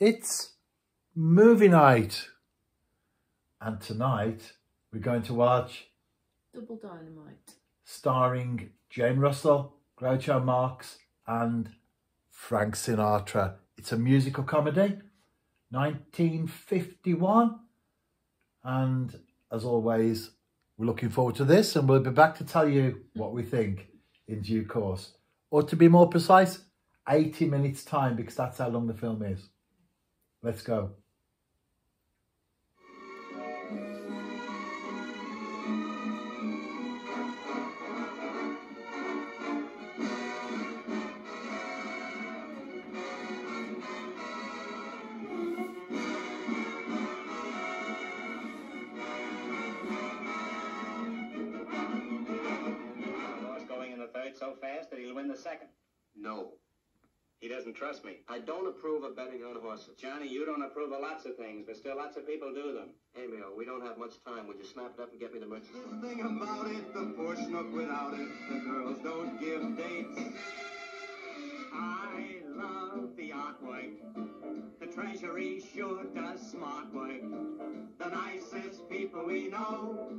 It's movie night. And tonight we're going to watch Double Dynamite. starring Jane Russell, Groucho Marx and Frank Sinatra. It's a musical comedy, 1951. And as always, we're looking forward to this and we'll be back to tell you what we think in due course. Or to be more precise, 80 minutes time because that's how long the film is. Let's go. Horse going in the third so fast that he'll win the second. No. He doesn't trust me. I don't approve of betting on horses. Johnny, you don't approve of lots of things, but still lots of people do them. Emil, we don't have much time. Would you snap it up and get me the merchandise? This thing about it, the poor schnook without it, the girls don't give dates. I love the artwork. The treasury sure does smart work. The nicest people we know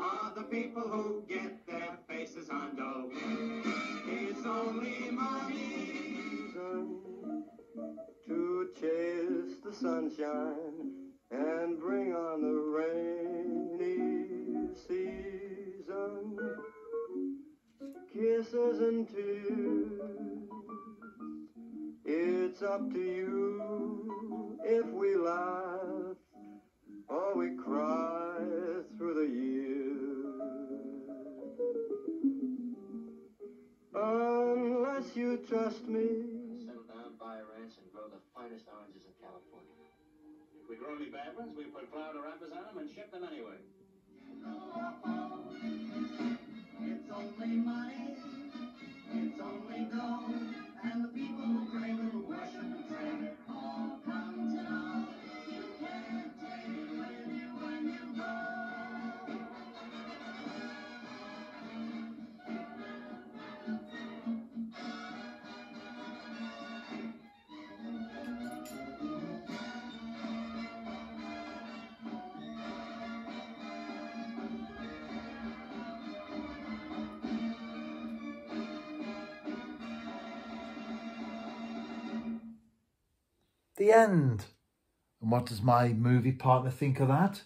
are the people who get their faces on dough. It's only money the sunshine and bring on the rainy season. Kisses and tears, it's up to you if we laugh or we cry through the years. Unless you trust me. The finest oranges in California. If we grow any bad ones, we put cloud wrappers on them and ship them anyway. The end. And what does my movie partner think of that?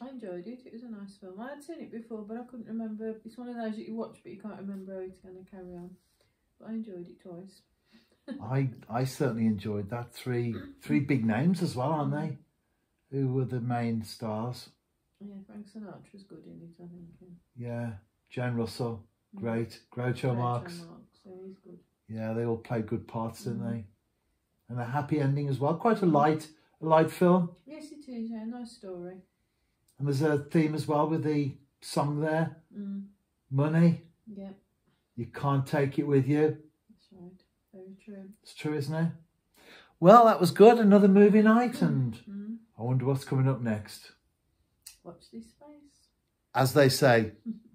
I enjoyed it. It was a nice film. I had seen it before, but I couldn't remember. It's one of those that you watch, but you can't remember how it's going to carry on. But I enjoyed it twice. I I certainly enjoyed that. Three three big names as well, aren't they? Who were the main stars? Yeah, Frank Sinatra's good in it, I think. Yeah, Jane Russell, Mm. great. Groucho Groucho Marx. Marx, yeah, he's good. Yeah, they all played good parts, didn't Mm. they? And a happy ending as well. Quite a light, a light film. Yes, it is. Yeah, nice story. And there's a theme as well with the song there, Mm. money. Yeah, You can't take it with you. that's right. Very true. It's true, isn't it? Well, that was good. Another movie night, and Mm. I wonder what's coming up next. Watch this space. As they say,